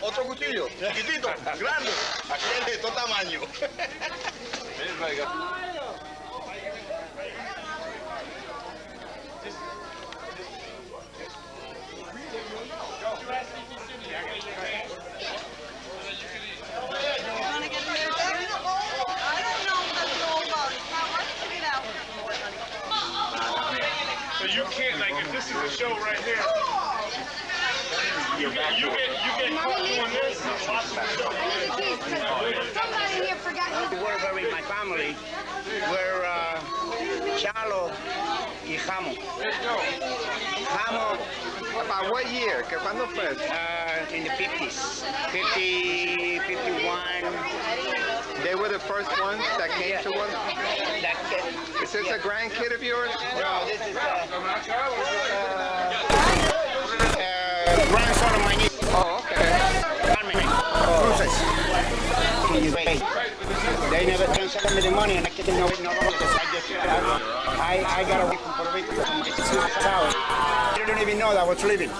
Otro cuchillo, chiquitito, grande, aquel de todo tamaño. So you can't, like, if this is a show right here, you get, you get, you get caught doing this, it's possible show. Somebody here forgot his We're very, my family, we're uh, Chalo y Jamo. Jamo About what year? ¿Que cuándo fue? uh, in the 50s, 50, 51. They were the first ones that came to us? That kid. Is this a grandkid of yours? No, this is uh, uh, grandson of my niece, Oh, okay. Carmen. Cruces. Can you pay? They never transferred me the money and I didn't know it, no, because I just, I, I got away from Puerto Rico from my sister's house. They didn't even know that I was leaving.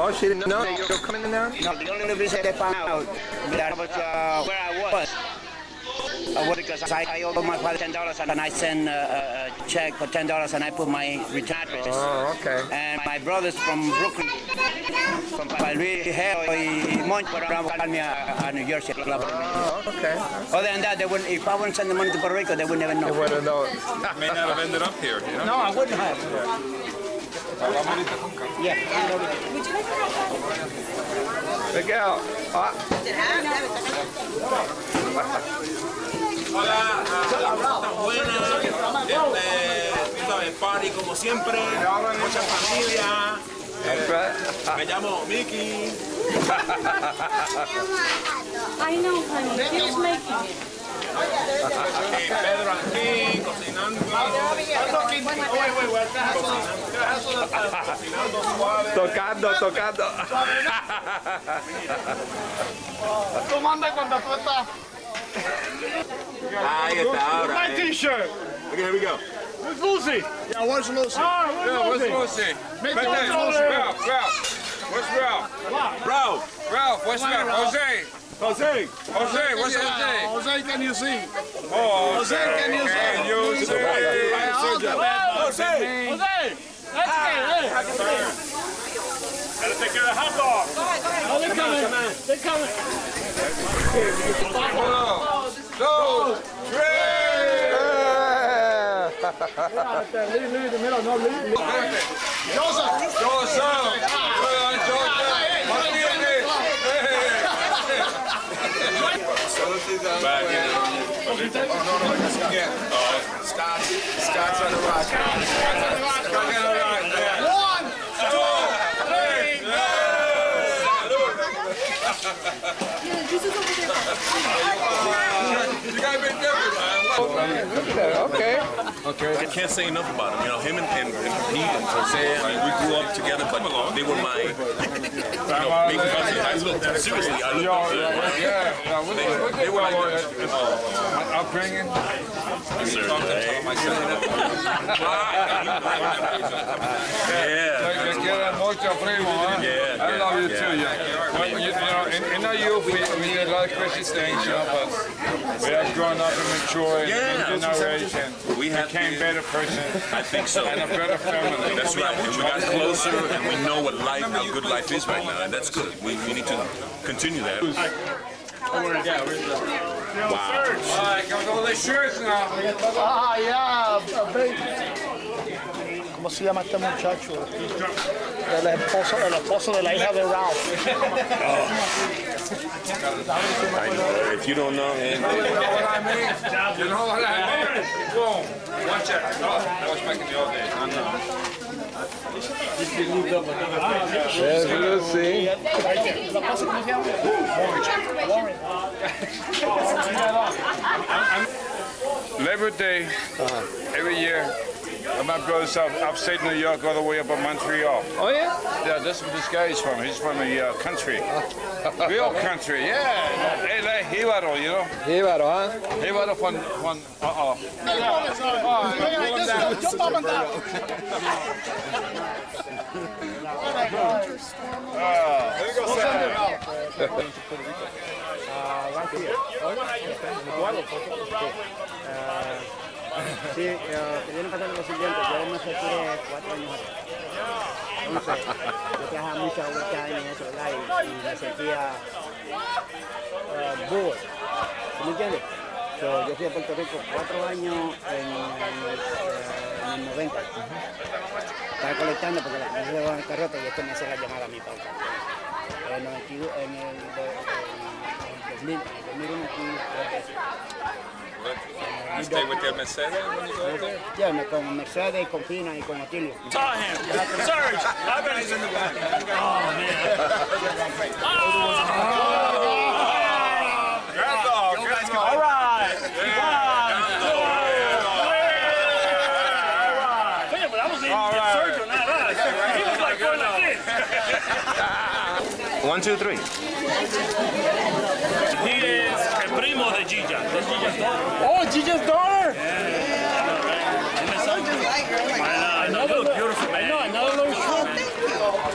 Oh, she didn't know you were coming in there? No, the only reason they found out that was uh, where I was. Uh, was because I, I owed my father ten dollars and I send uh, a a check for ten dollars and I put my return address. Oh, okay. And my brothers from Brooklyn, from Luis Geo y Monch, fueron a buscarme a, a New Jersey. Oh, okay. Other than that, they wouldn't, if I wouldn't send the money to Puerto Rico, they would never know. They know. wouldn't know. May not have ended up here, you know? No, I wouldn't have. Yeah. Yeah. Would you like to Miguel, ah, Hola, tan buena, este, sabes, party como siempre, mucha familia. right. Me llamo Mickey. I know, honey. He's making it. Y Pedro aquí cocinando. Cocinando suave. Tocando, tocando. Tú manda cuando tú estás. Ah, ahí está, ahora. My eh. t-shirt. Okay, here we go. Where's Lucy? Yeah, where's Lucy? Ah, where's Lucy? Where's Lucy? Make Right there. one over there. Ralph, Ralph. Where's Ralph? Ralph. Ralph, where's Ralph? Jose. Jose. Jose, where's Jose? Jose, can you see? Oh, Jose, can you say? Can you say? Jose. Jose. Ah. Let's get it. Gotta take care of the hot dog. Oh, they're coming. They're coming. Dos, yeah. Scott's, Scott's. Scott's gotta be different, man. Okay. I can't say enough about him. You know, him and, and, and Pete and Jose, I mean, we grew up together, but they were my, you know, big cousins. I looked, seriously, I looked up to them. Yeah, yeah. What, They, what, they were like, uh, upbringing? yeah. Te queda mucho, primo, huh? Yeah, I love you yeah, too, yeah. Well, you, you know, in, in our youth, we, we did a lot of crazy things, you know, but we have grown up and matured Yeah, in that's what I'm generation. We have became better person I think so. and a better family. That's right. And we got closer, and we know what life, how good life is right now, and that's good. We, we need to continue that. Wow. All right, come go with the shirts now. Ah, yeah, baby. ¿Cómo se llama este muchacho? El esposo, el esposo de la hija de Ralph. I know. If you don't know, eh, and, You know what I mean? You know what I mean? Boom. One check. Oh, that was back in the old days. I know. There's Lucy. La cosa, ¿cómo se llama? Warren. Labor Day, every year. And my brother's up, upstate New York, all the way up in Montreal. Oh yeah? Yeah, that's where this guy is from. He's from the uh, country. Real country, yeah. LA, Jíbaro, you know. Jíbaro, huh? Jíbaro from, from uh-oh. Jump up and down. Sí, eh, que viene pasando lo siguiente, yo me retiré cuatro años atrás. Entonces, yo trabajaba mucho overtime y eso, ¿verdad? Y, y me sentía uh, bored, ¿sí ¿me entiendes? So, yo fui a Puerto Rico cuatro años en, el, eh, en el 90. Estaba colectando porque la gente se va en el carrote y esto me hace la llamada a mi padre. En el, 92 en el, de- en el 2000, en el 2001 fui tres veces. You stay with their Mercedes when you go over there? Ya, me- con Mercedes, con Fina y con Otilio. Saw him. Serge, I bet he's in the back. Oh, man. Grand dog, grand All dog. right. One, two, three. Damn, but I was able to get Serge on that. Huh? He was like going like this. One, two, three. He is el primo de Gija. That's Gija's daughter. Oh, Gigi's daughter. I know, you look beautiful, man. No, another little shrimp.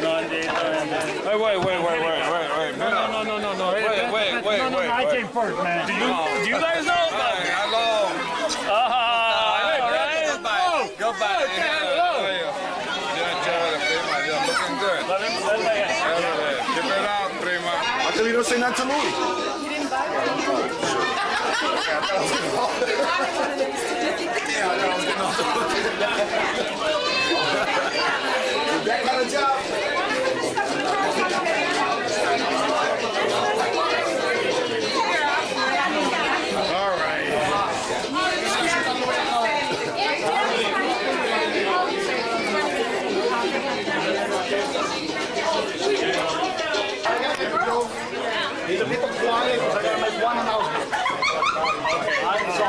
No, indeed, no, indeed. Hey, wait, wait, wait, wait, wait, wait. No, no, no, no, no. Wait, wait, wait, No, no, wait, no, I came first, man. Do you, do you guys know? Hey, hello. Uh, all right. Goodbye. Goodbye. Yeah, chévere, prima. You're looking good. Come you don't say nothing to Louis? That kind of job. All right. He's a bit quiet because I gotta make one announcement. I'm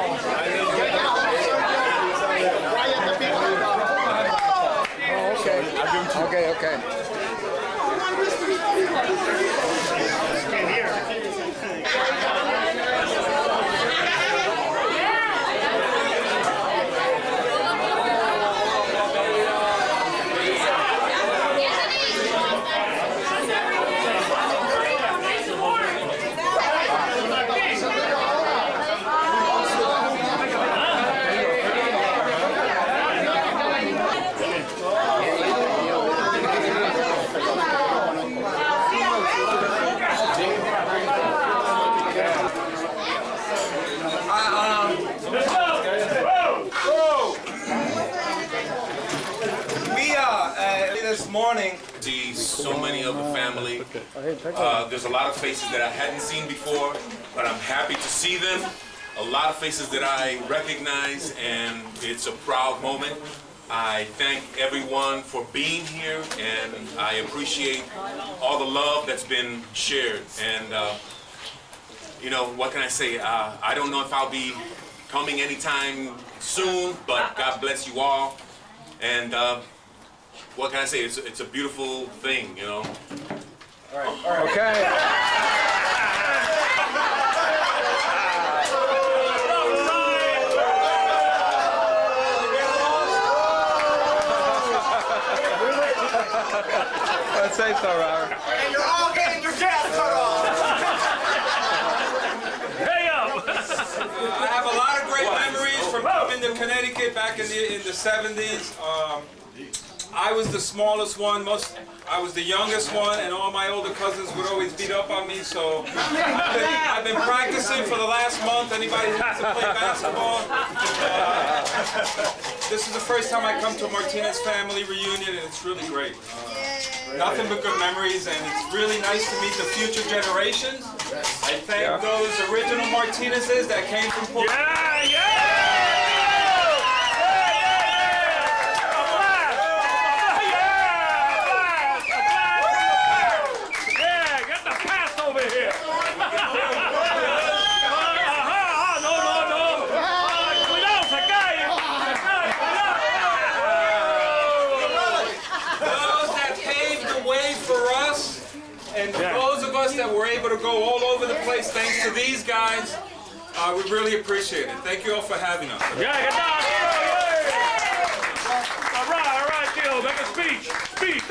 Oh, okay. Okay, okay. We uh, uh, this morning. see so many of the family. Uh, there's a lot of faces that I hadn't seen before, but I'm happy to see them. A lot of faces that I recognize, and it's a proud moment. I thank everyone for being here, and I appreciate all the love that's been shared. And uh, you know, what can I say? Uh, I don't know if I'll be coming anytime soon, but God bless you all. And uh, what can I say? It's, it's a beautiful thing, you know. All right. All right. Okay. Let's say so, Robert. And you're all getting your tail cut off. Hey, up. I have a lot of great memories from coming to Connecticut back in the in the 70s. Um, I was the smallest one. Most I was the youngest one, and all my older cousins would always beat up on me. So I've been, I've been practicing for the last month. Anybody who wants to play basketball? Uh, this is the first time I come to a Martinez family reunion, and it's really great. Uh, nothing but good memories, and it's really nice to meet the future generations. I thank those original Martinezes that came from Puerto Yeah, yeah. Yeah, yeah, yeah. us that we're able to go all over the place thanks to these guys. Uh, we really appreciate it. Thank you all for having us. Yeah, get down, All right, all right, Tito, make a speech. Speech.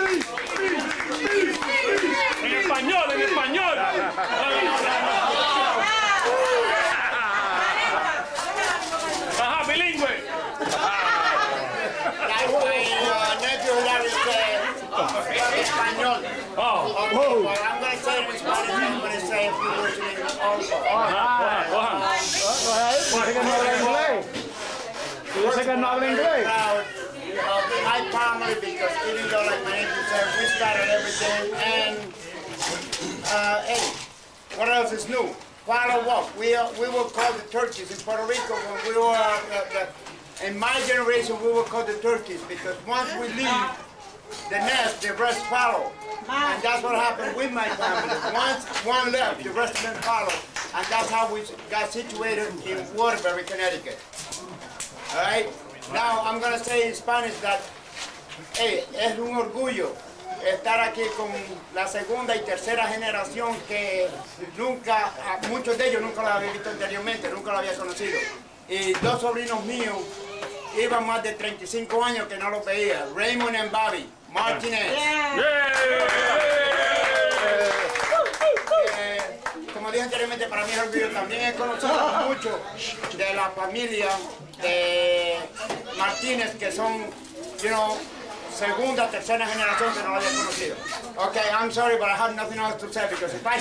En español, en español. Ajá, bilingüe. Like my uh, nephew Larry said, español. Oh, Okay, well, I'm gonna say it in Spanish, I'm gonna say a few words in English also. Dice que no habla inglés. Dice que no habla inglés. proud of my family because even though, like my nephew said, we started everything. And uh, hey, what else is new? Follow up. We uh, we were called the turkeys in Puerto Rico when we were uh, the, the, in my generation. We were called the turkeys because once we leave the nest, the rest follow. And that's what happened with my family. Once one left, the rest of them followed. And that's how we got situated in Waterbury, Connecticut. All right. Now I'm gonna say in Spanish that hey, es un orgullo estar aquí con la segunda y tercera generación que nunca, a muchos de ellos nunca lo había visto anteriormente, nunca lo había conocido. Y dos sobrinos míos iban más de 35 años que no los veía, Raymond y Bobby Martinez. Eh, dije anteriormente, para mí también es conocer mucho de la familia de Martínez, que son, you know, segunda, tercera generación que no lo había conocido. Okay, I'm sorry, but I have nothing else to say because if I